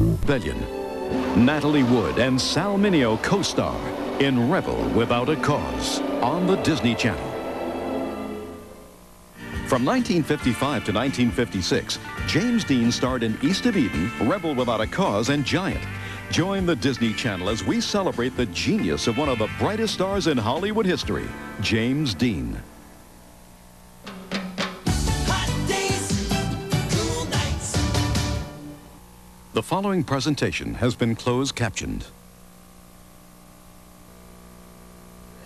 Bellion. Natalie Wood and Sal Mineo co-star in Rebel Without a Cause on the Disney Channel. From 1955 to 1956, James Dean starred in East of Eden, Rebel Without a Cause, and Giant. Join the Disney Channel as we celebrate the genius of one of the brightest stars in Hollywood history, James Dean. The following presentation has been closed captioned.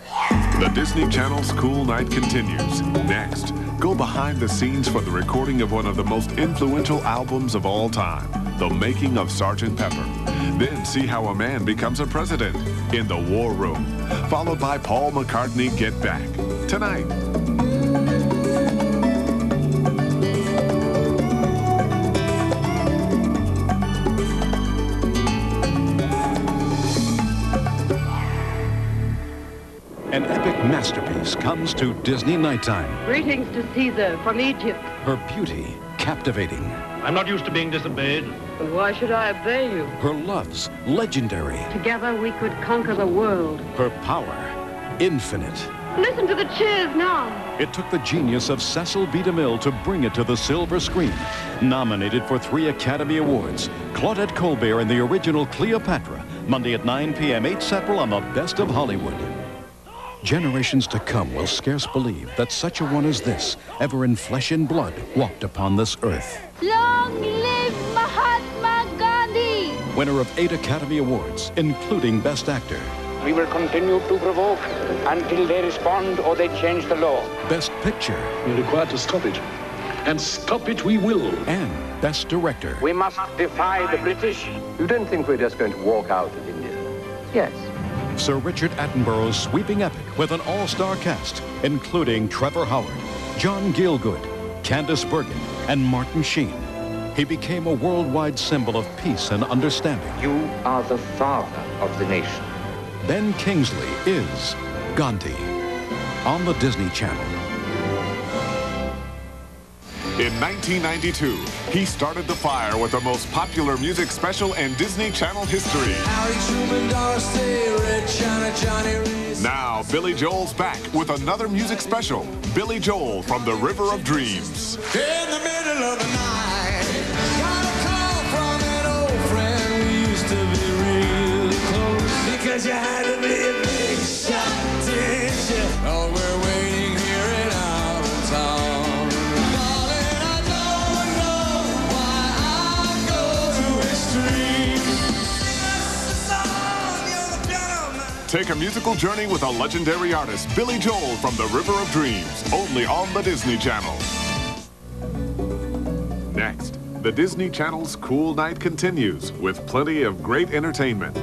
The Disney Channel's Cool Night continues. Next, go behind the scenes for the recording of one of the most influential albums of all time, The Making of Sgt. Pepper. Then see how a man becomes a president in the War Room, followed by Paul McCartney Get Back. Tonight, An epic masterpiece comes to Disney Nighttime. Greetings to Caesar from Egypt. Her beauty captivating. I'm not used to being disobeyed. And why should I obey you? Her loves legendary. Together we could conquer the world. Her power infinite. Listen to the cheers now. It took the genius of Cecil B. DeMille to bring it to the silver screen. Nominated for three Academy Awards, Claudette Colbert in the original Cleopatra, Monday at 9 p.m. 8 Central on the Best of Hollywood. Generations to come will scarce believe that such a one as this, ever in flesh and blood, walked upon this earth. Long live Mahatma Gandhi! Winner of eight Academy Awards, including Best Actor, We will continue to provoke until they respond or they change the law. Best Picture, We're required to stop it. And stop it we will. and Best Director. We must defy the British. You don't think we're just going to walk out of India? Yes. Sir Richard Attenborough's sweeping epic with an all-star cast, including Trevor Howard, John Gielgud, Candice Bergen, and Martin Sheen. He became a worldwide symbol of peace and understanding. You are the father of the nation. Ben Kingsley is Gandhi on the Disney Channel. In 1992, he started the fire with the most popular music special in Disney Channel history. Now, Billy Joel's back with another music special, Billy Joel from the River of Dreams. In the middle of the night, Take a musical journey with a legendary artist, Billy Joel from the River of Dreams, only on the Disney Channel. Next, the Disney Channel's Cool Night continues with plenty of great entertainment.